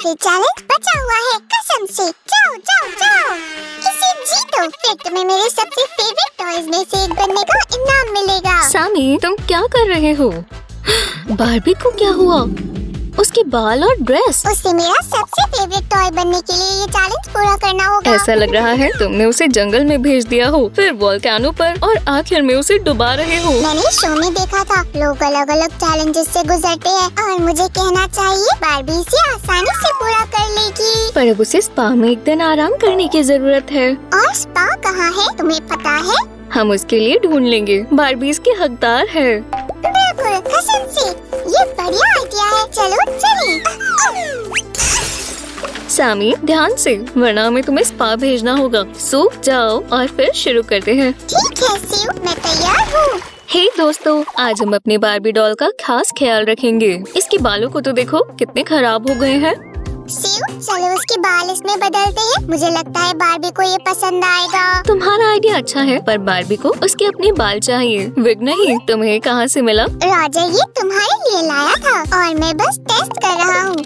आखिरी चैलेंज बचा हुआ है। कसम से। जाओ जाओ जाओ। इसे जीतो। फिर तुम्हें मेरे सबसे फेवरेट टॉयज में से एक बनने का इनाम मिलेगा। सामी, तुम क्या कर रहे हो? बारबी को क्या हुआ? उसके बाल और ड्रेस उससे मेरा सबसे फेवरेट टॉय बनने के लिए ये चैलेंज पूरा करना होगा। ऐसा लग रहा है तुमने उसे जंगल में भेज दिया हो फिर वॉल्केनो पर और आखिर में उसे डुबा रहे हो। मैंने शो में देखा था लोग अलग अलग चैलेंजेस से गुजरते हैं और मुझे कहना चाहिए बारबी इसे आसानी से पूरा कर लेगी। पर अब उसे स्पा में एक दिन आराम करने की ज़रूरत है। और स्पा कहाँ है तुम्हें पता है? हम उसके लिए ढूंढ लेंगे। बारबी के हकदार है। बिल्कुल से। ये बढ़िया आइडिया है। चलो चलें। सामी ध्यान से वरना हमें तुम्हें स्पा भेजना होगा। सो जाओ और फिर शुरू करते हैं। ठीक है सीव मैं तैयार हूँ। हे hey दोस्तों आज हम अपने बारबी डॉल का खास ख्याल रखेंगे। इसके बालों को तो देखो कितने खराब हो गए हैं। सीव चलो उसके बाल इसमें बदलते हैं। मुझे लगता है बारबी को ये पसंद आएगा। तुम्हारा आइडिया अच्छा है पर बारबी को उसके अपने बाल चाहिए। विग नहीं तुम्हें कहाँ से मिला? राजा ये तुम्हारे लिए लाया था। और मैं बस टेस्ट कर रहा हूँ।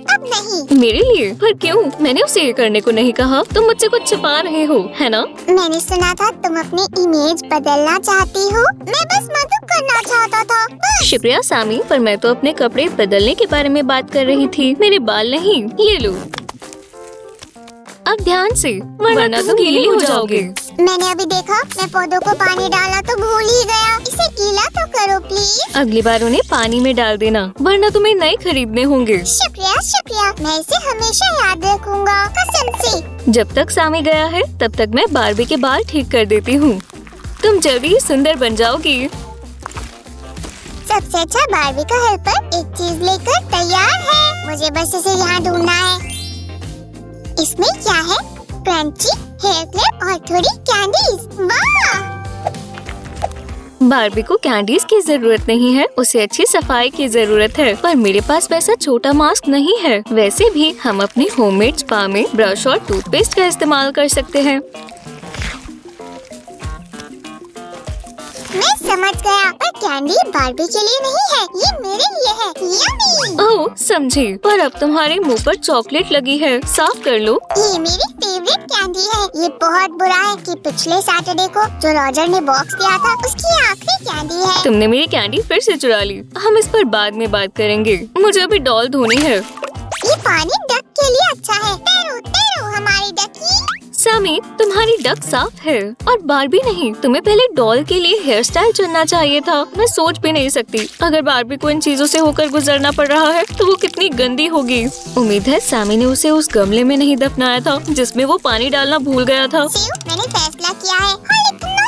नहीं मेरे लिए? पर क्यों? मैंने उसे ये करने को नहीं कहा। तुम मुझसे कुछ छुपा रहे हो है ना? मैंने सुना था तुम अपनी इमेज बदलना चाहती हो। मैं बस मदद करना चाहता था बस। शुक्रिया सामी पर मैं तो अपने कपड़े बदलने के बारे में बात कर रही थी। मेरे बाल नहीं ये लो। अब ध्यान से वरना तुम गीली हो जाओगे। मैंने अभी देखा मैं पौधों को पानी डाला तो भूल ही गया। तो करो प्लीज़ अगली बार उन्हें पानी में डाल देना वरना तुम्हें नए खरीदने होंगे। शुक्रिया शुक्रिया। मैं इसे हमेशा याद रखूँगा कसम से। जब तक सामी गया है तब तक मैं बारबी के बाल ठीक कर देती हूँ। तुम जल्दी ही सुंदर बन जाओगी। सबसे अच्छा बारबी का हेल्पर एक चीज़ लेकर तैयार है। मुझे बस इसे यहाँ ढूंढना है। इसमें क्या है? क्रंची हेयर क्लिप और थोड़ी कैंडीज वाह! बारबी को कैंडीज की ज़रूरत नहीं है। उसे अच्छी सफ़ाई की ज़रूरत है। पर मेरे पास वैसा छोटा मास्क नहीं है। वैसे भी हम अपने होममेड स्पा में ब्रश और टूथपेस्ट का इस्तेमाल कर सकते हैं। मैं समझ गया पर कैंडी बारबी के लिए नहीं है ये मेरे लिए है यम्मी ओह समझी पर अब तुम्हारे मुँह पर चॉकलेट लगी है साफ़ कर लो। ये मेरी फेवरेट कैंडी है ये बहुत बुरा है कि पिछले सैटरडे को जो रॉजर ने बॉक्स दिया था उसकी आखिरी कैंडी है। तुमने मेरी कैंडी फिर से चुरा ली। हम इस पर बाद में बात करेंगे। मुझे अभी डॉल धोनी है। ये पानी डक के लिए अच्छा है। तेरो तेरो हमारी डकी सामी तुम्हारी डक साफ़ है। और बारबी नहीं, तुम्हें पहले डॉल के लिए हेयर स्टाइल चुनना चाहिए था। मैं सोच भी नहीं सकती। अगर बारबी को इन चीज़ों से होकर गुजरना पड़ रहा है तो वो कितनी गंदी होगी। उम्मीद है सामी ने उसे उस गमले में नहीं दफनाया था, जिसमें वो पानी डालना भूल गया था। मैंने फैसला किया है।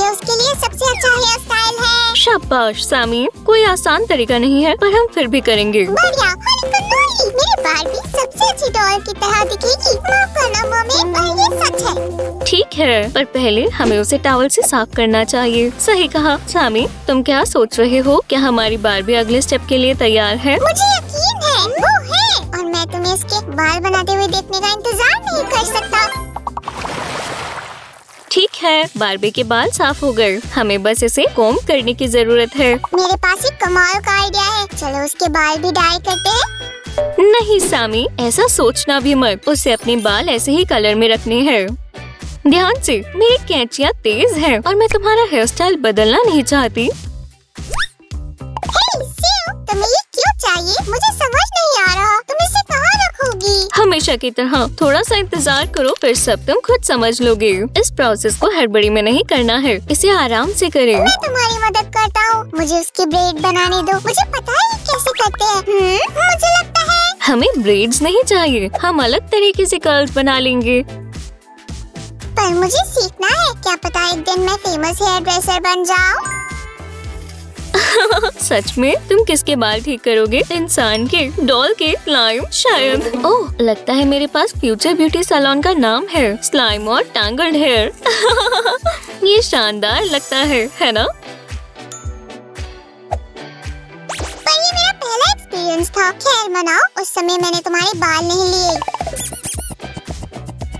ये उसके लिए सबसे अच्छा हेयर स्टाइल है। शाबाश सामी कोई आसान तरीका नहीं है पर हम फिर भी करेंगे। बढ़िया। मेरी बारबी सबसे अच्छी डॉल की तरह दिखेगी। माफ़ करना मम्मी पर ये सच है। ठीक है पर पहले हमें उसे टावल से साफ़ करना चाहिए। सही कहा। सामी तुम क्या सोच रहे हो? क्या हमारी बार भी अगले स्टेप के लिए तैयार है? मुझे यकीन है वो है। और मैं तुम्हें इसके बाल बनाते हुए देखने का इंतज़ार नहीं कर सकता। ठीक है बारबी के बाल साफ़ हो गए। हमें बस इसे कोम करने की ज़रूरत है। मेरे पास एक कमाल का आइडिया है। चलो उसके बाल भी डाई करते हैं। नहीं सामी ऐसा सोचना भी मत। उसे अपने बाल ऐसे ही कलर में रखने हैं। ध्यान से मेरी कैंचियाँ तेज हैं और मैं तुम्हारा हेयर स्टाइल बदलना नहीं चाहती। हे सीव तुम्हें ये क्यों चाहिए? मुझे समझ नहीं आ रहा। रखोगी हमेशा की तरह थोड़ा सा इंतज़ार करो फिर सब तुम खुद समझ लोगे। इस प्रोसेस को हड़बड़ी में नहीं करना है। इसे आराम से करें। मैं तुम्हारी मदद करता हूँ। मुझे उसकी ब्रेड बनाने दो। मुझे पता है कैसे करते हैं। हम्म, मुझे लगता है। हमें ब्रेड्स नहीं चाहिए। हम अलग तरीके से कर्ल्स बना लेंगे। पर मुझे सीखना है। क्या पता एक दिन मैं फ़ेमस हेयर ड्रेसर बन जाऊँ? सच में? तुम किसके बाल ठीक करोगे? इंसान के, डॉल के, स्लाइम, शायद। ओह, लगता है मेरे पास फ्यूचर ब्यूटी सैलून का नाम है। स्लाइम और टैंगल्ड हेयर ये शानदार लगता है है ना? था। खैर, मनाओ, उस समय मैंने तुम्हारे बाल नहीं लिए।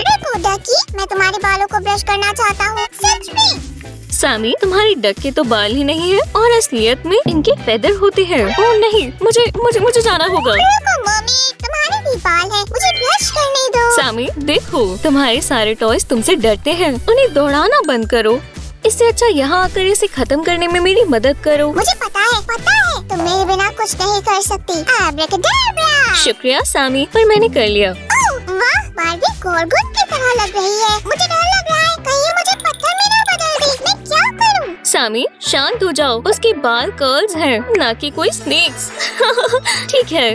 रुको डकी। मैं तुम्हारे बालों को ब्रश करना चाहता हूँ। सच में। सामी तुम्हारी डक के तो बाल ही नहीं है और असलियत में इनके फेदर होते हैं। ओह नहीं मुझे मुझे मुझे जाना होगा। रुको तुम्हारे भी बाल है मुझे ब्रश करने दो। सामी देखो तुम्हारे सारे टॉयज तुमसे डरते हैं। उन्हें दौड़ाना बंद करो। इससे अच्छा यहाँ आकर इसे खत्म करने में मेरी मदद करो। मुझे पता है पता है तुम मेरे बिना कुछ नहीं कर सकती। शुक्रिया सामी पर मैंने कर लिया। ओह, वाह बारबी गोरगुट की तरह लग रही है। मुझे डर लग रहा है कहीं सामी शांत हो जाओ। उसके बाल कर्ल्स हैं ना कि कोई स्नेक्स ठीक है।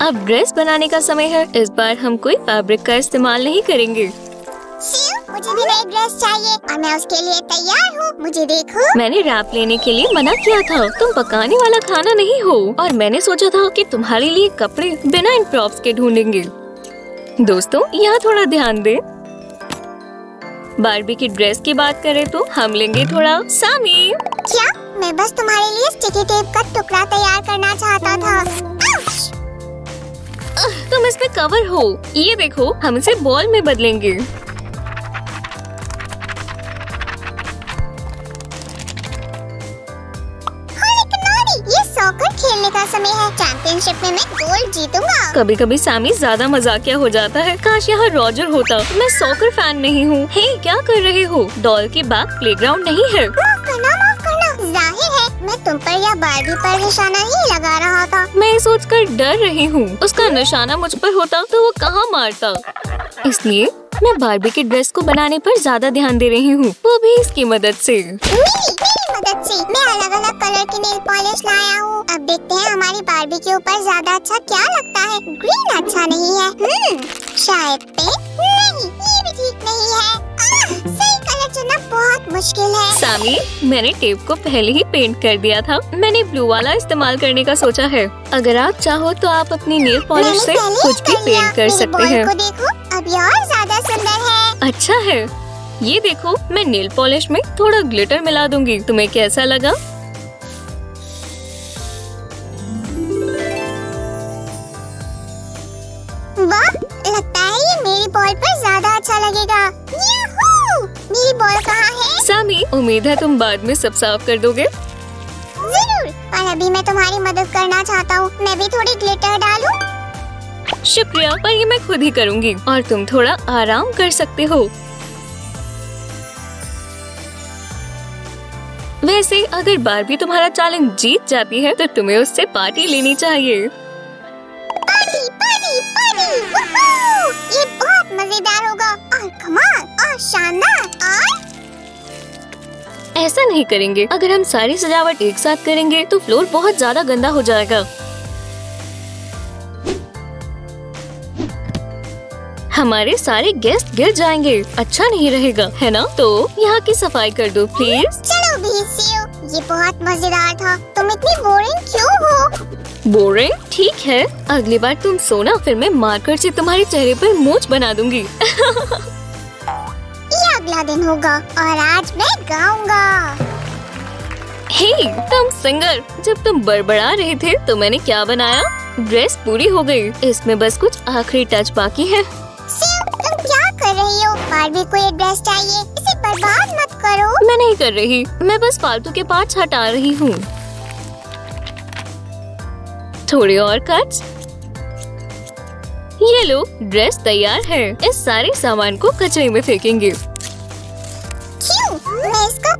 अब ड्रेस बनाने का समय है। इस बार हम कोई फैब्रिक का इस्तेमाल नहीं करेंगे। मुझे भी नई ड्रेस चाहिए और मैं उसके लिए तैयार हूँ। मुझे देखो। मैंने रैप लेने के लिए मना किया था। तुम पकाने वाला खाना नहीं हो। और मैंने सोचा था कि तुम्हारे लिए कपड़े बिना इन प्रॉप्स के ढूंढेंगे। दोस्तों यहाँ थोड़ा ध्यान दें। बारबी की ड्रेस की बात करें तो हम लेंगे थोड़ा सामी। क्या? मैं बस तुम्हारे लिए स्टिकी टेप का टुकड़ा तैयार करना चाहता था। तुम इसमें कवर हो। ये देखो हम इसे बॉल में बदलेंगे। कभी कभी सैमी ज़्यादा मजाकिया हो जाता है। काश यहाँ रॉजर होता। मैं सॉकर फ़ैन नहीं हूँ। हे क्या कर रहे हो? डॉल के बाद प्लेग्राउंड नहीं है? ज़ाहिर है मैं तुम पर या बारबी पर निशाना ही लगा रहा था। मैं सोचकर डर रही हूँ। उसका निशाना मुझ पर होता तो वो कहाँ मारता? इसलिए मैं बारबी के ड्रेस को बनाने पर ज़्यादा ध्यान दे रही हूँ। वो भी इसकी मदद से। मेरी मदद से। मैं अलग अलग कलर की नेल पॉलिश लाया हूँ। अब देखते हैं हमारी बारबी के ऊपर ज़्यादा अच्छा क्या लगता है। ग्रीन अच्छा नहीं है। हम्म, शायद पिंक नहीं ये भी ठीक नहीं है। चुनना बहुत मुश्किल है। सामी मैंने टेप को पहले ही पेंट कर दिया था। मैंने ब्लू वाला इस्तेमाल करने का सोचा है। अगर आप चाहो तो आप अपनी नेल पॉलिश से कुछ भी पेंट कर सकते हैं। अब और ज़्यादा सुंदर है। अच्छा है। ये देखो मैं नेल पॉलिश में थोड़ा ग्लिटर मिला दूँगी। तुम्हें कैसा लगा? उम्मीद है तुम बाद में सब साफ़ कर दोगे। ज़रूर पर अभी मैं तुम्हारी मदद करना चाहता हूँ। मैं भी थोड़ी ग्लिटर डालूं। शुक्रिया पर ये मैं खुद ही करूँगी और तुम थोड़ा आराम कर सकते हो। वैसे अगर बारबी तुम्हारा चैलेंज जीत जाती है तो तुम्हें उससे पार्टी लेनी चाहिए। Party party party! ये बहुत मज़ेदार होगा। और कमाल और शानदार और ऐसा नहीं करेंगे। अगर हम सारी सजावट एक साथ करेंगे तो फ्लोर बहुत ज़्यादा गंदा हो जाएगा। हमारे सारे गेस्ट गिर जाएँगे। अच्छा नहीं रहेगा है ना? तो यहाँ की सफ़ाई कर दो प्लीज़ चलो ये बहुत मज़ेदार था। तुम इतनी बोरिंग क्यों हो? बोरिंग ठीक है। अगली बार तुम सोना फिर मैं मार्कर से तुम्हारे चेहरे पर मोच बना दूँगी। अगला दिन होगा और आज मैं गाऊँगा। हे तुम सिंगर जब तुम बड़बड़ा रहे थे तो मैंने क्या बनाया? ड्रेस पूरी हो गई। इसमें बस कुछ आखिरी टच बाकी है। तुम क्या कर रही हो? बारबी को ये ड्रेस चाहिए। इसे बर्बाद मत करो। मैं नहीं कर रही। मैं बस फालतू के पार्ट्स हटा रही हूँ। थोड़े और कट्स ये लो ड्रेस तैयार है। इस सारे सामान को कचरे में फेंकेंगे।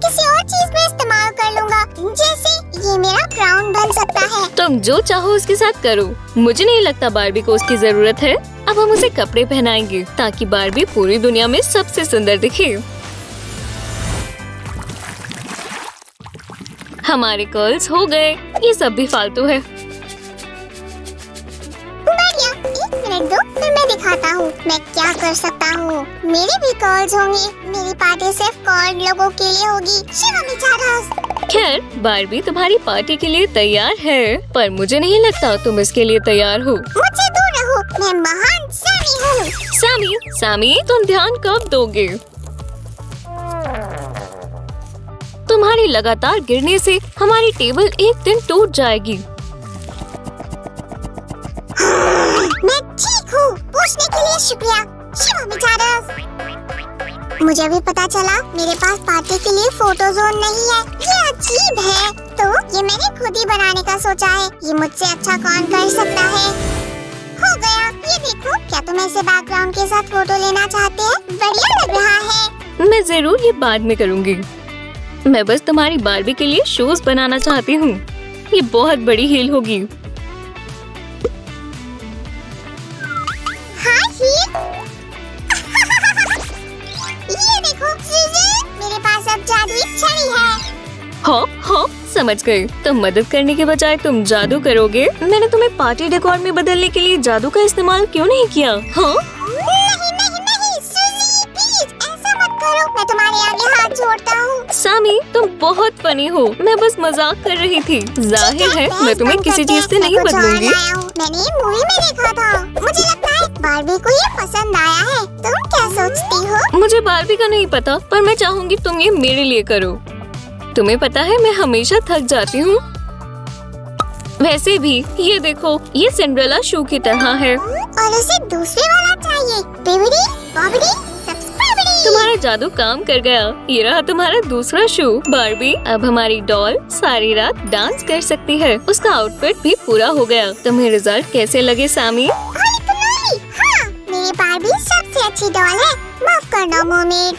किसी और चीज़ में इस्तेमाल कर लूँगा। जैसे ये मेरा क्राउन बन सकता है। तुम जो चाहो उसके साथ करो। मुझे नहीं लगता बारबी को उसकी ज़रूरत है। अब हम उसे कपड़े पहनाएँगे ताकि बारबी पूरी दुनिया में सबसे सुंदर दिखे। हमारे कर्ल्स हो गए। ये सब भी फालतू है। बढ़िया एक मिनट दो फिर दिखाता हूँ। मैं क्या कर सकता हूँ? मेरे भी कॉल्स होंगे। मेरी पार्टी सिर्फ़ कॉल लोगों के लिए होगी। शिवा बेचारा खैर बारबी तुम्हारी पार्टी के लिए तैयार है पर मुझे नहीं लगता तुम इसके लिए तैयार हो। मुझसे दूर रहो। मैं महान सैमी हूँ। सामी सामी तुम ध्यान कब दोगे? तुम्हारे लगातार गिरने से हमारी टेबल एक दिन टूट जाएगी। पूछने के लिए शुक्रिया। शिवा बेचारा मुझे भी पता चला, मेरे पास पार्टी के लिए फ़ोटो जोन नहीं है। ये अजीब है। तो ये मैंने खुद ही बनाने का सोचा है। ये मुझसे अच्छा कौन कर सकता है? हो गया। ये देखो, क्या तुम ऐसे बैकग्राउंड के साथ फ़ोटो लेना चाहते हैं? बढ़िया लग रहा है। मैं ज़रूर ये बाद में करूँगी। मैं बस तुम्हारी बारबी के लिए शूज़ बनाना चाहती हूँ। ये बहुत बड़ी हील होगी। हो हो समझ गए तो मदद करने के बजाय तुम जादू करोगे? मैंने तुम्हें पार्टी डेकोर में बदलने के लिए जादू का इस्तेमाल क्यों नहीं किया? हाँ? नहीं नहीं नहीं सुजी प्लीज़ ऐसा मत करो। मैं तुम्हारे आगे हाथ जोड़ता हूँ। सामी तुम बहुत फनी हो। मैं बस मज़ाक कर रही थी। ज़ाहिर है मैं तुम्हें किसी चीज़ से नहीं बदलूँगी। मैंने मूवी में देखा था। मुझे लगता है बारबी को ये पसंद आया है। तुम क्या सोचती हो? मुझे बारबी का नहीं पता पर मैं चाहूँगी तुम ये मेरे लिए करो। तुम्हें पता है मैं हमेशा थक जाती हूँ। वैसे भी ये देखो ये सिंड्रेला शू की तरह है। और उसे दूसरे वाला चाहिए। बॉबड़ी तुम्हारा जादू काम कर गया। ये रहा तुम्हारा दूसरा शू बारबी। अब हमारी डॉल सारी रात डांस कर सकती है। उसका आउटफिट भी पूरा हो गया। तुम्हें रिज़ल्ट कैसे लगे सामी? होली हाँ। मेरी बारबी सबसे अच्छी डॉल है। माफ़ करना मोमेड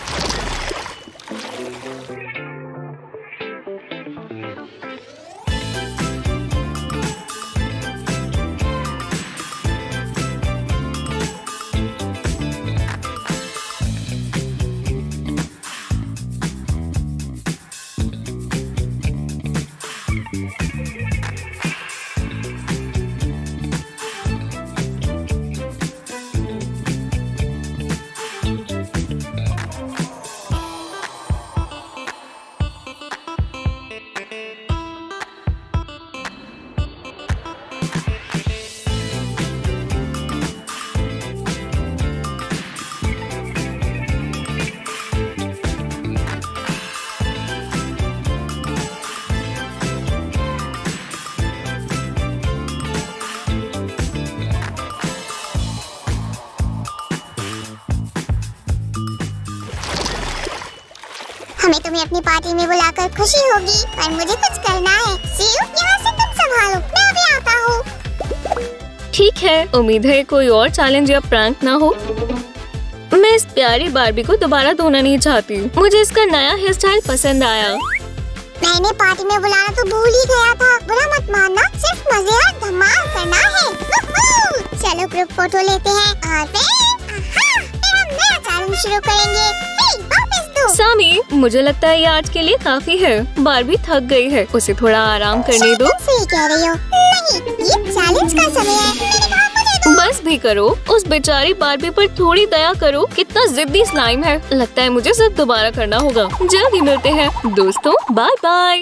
हमें तुम्हें अपनी पार्टी में बुलाकर खुशी होगी पर मुझे कुछ करना है। सीयू यहाँ से तुम संभालो मैं अभी आता हूँ। ठीक है उम्मीद है कोई और चैलेंज या प्रैंक ना हो। मैं इस प्यारी बारबी को दोबारा धोना नहीं चाहती। मुझे इसका नया हेयर स्टाइल पसंद आया। मैंने पार्टी में बुलाना तो भूल ही गया था। बुरा मत मानना सिर्फ़ मज़े और धमाल करना है। चलो ग्रुप फ़ोटो लेते हैं और फिर हम नया चैलेंज शुरू करेंगे। हे, सामी मुझे लगता है ये आज के लिए काफ़ी है। बारबी थक गई है। उसे थोड़ा आराम करने दो। सही कह रही हो। नहीं ये चैलेंज का समय है। मैंने कहा दो। बस भी करो। उस बेचारी बारबी पर थोड़ी दया करो। कितना जिद्दी स्लाइम है। लगता है मुझे सब दोबारा करना होगा। जल्द ही मिलते हैं। दोस्तों बाय बाय